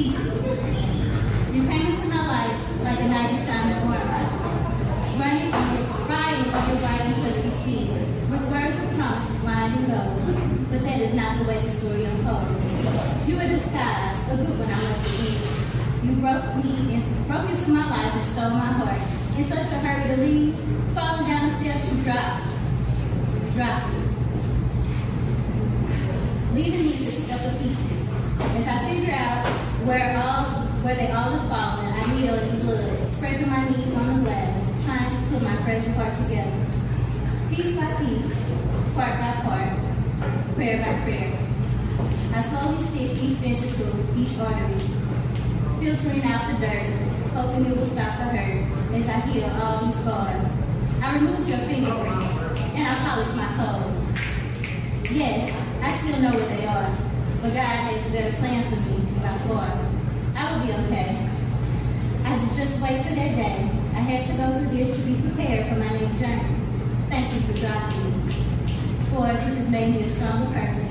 pieces. You came into my life like a knight in shining armor, running on your, riding on your white and trusty steed, with words of promises lined in gold. But that is not the way the story unfolds. You were disguised, a good one I must admit. You broke me and broke into my life and stole my heart. In such a hurry to leave, falling down the steps, you dropped. Dropped me. Leaving me to pick up the pieces. As I figure out where all where they all have fallen, I kneel in blood, scraping my knees on the glass, trying to put my fragile heart together. Piece by piece, part by part, prayer by prayer. I slowly stitch each ventricle, each artery, filtering out the dirt, hoping it will stop the hurt as I heal all these scars. I removed your fingerprints, and I polished my soul. Yes, I still know where they are, but God has a better plan for me far. I will be okay. I just wait for that day. I had to go through this to be prepared for my next journey. Thank you for dropping me. For this has made me a stronger person.